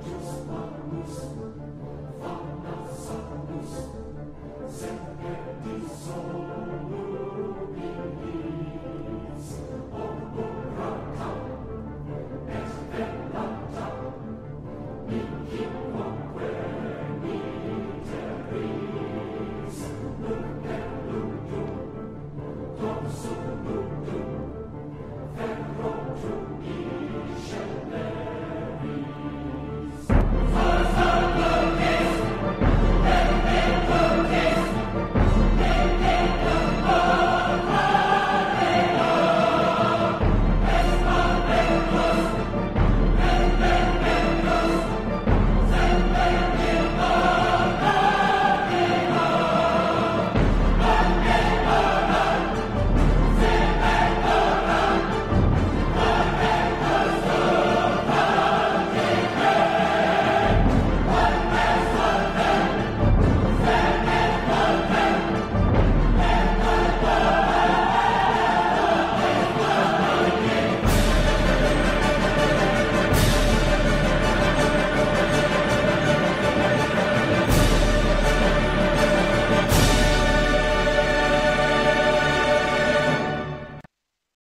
Just one reason.